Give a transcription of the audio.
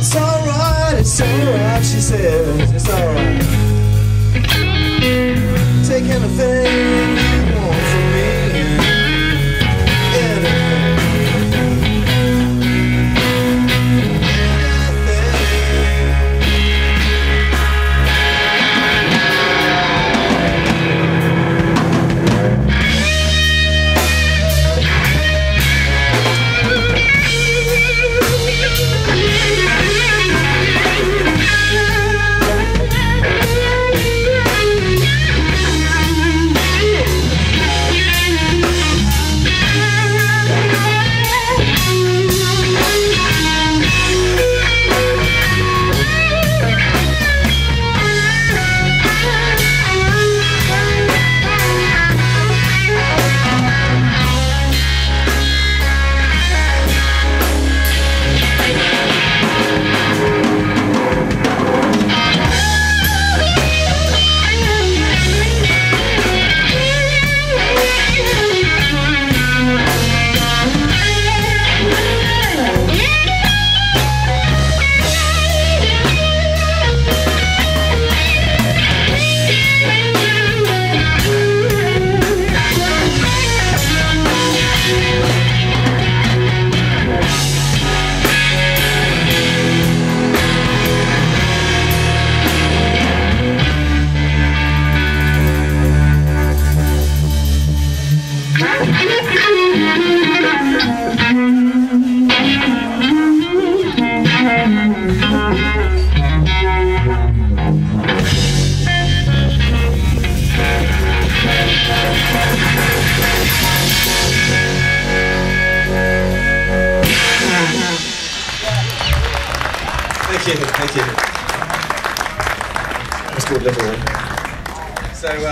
It's alright, it's alright, she says, it's alright. Take anything Thank you. That's called One. So, uh,